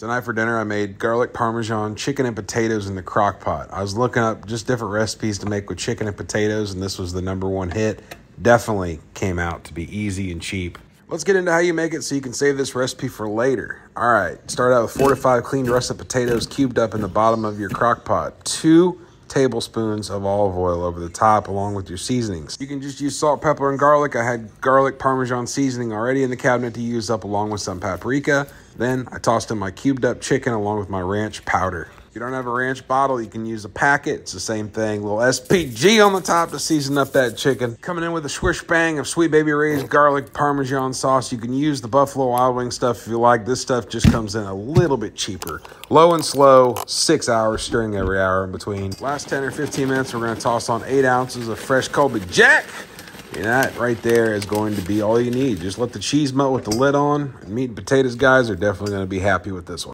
Tonight for dinner, I made garlic parmesan, chicken and potatoes in the crock pot. I was looking up just different recipes to make with chicken and potatoes, and this was the number one hit. Definitely came out to be easy and cheap. Let's get into how you make it so you can save this recipe for later. All right, start out with four to five cleaned russet potatoes cubed up in the bottom of your crock pot. Two tablespoons of olive oil over the top along with your seasonings. You can just use salt, pepper, and garlic. I had garlic parmesan seasoning already in the cabinet to use up along with some paprika. Then I tossed in my cubed up chicken along with my ranch powder. If you don't have a ranch bottle, you can use a packet. It's the same thing. Little SPG on the top to season up that chicken. Coming in with a swish bang of Sweet Baby Ray's garlic parmesan sauce. You can use the Buffalo Wild Wing stuff if you like. This stuff just comes in a little bit cheaper. Low and slow, six hours, stirring every hour in between. Last 10 or 15 minutes, we're going to toss on eight ounces of fresh Colby Jack. And that right there is going to be all you need. Just let the cheese melt with the lid on. Meat and potatoes guys are definitely going to be happy with this one.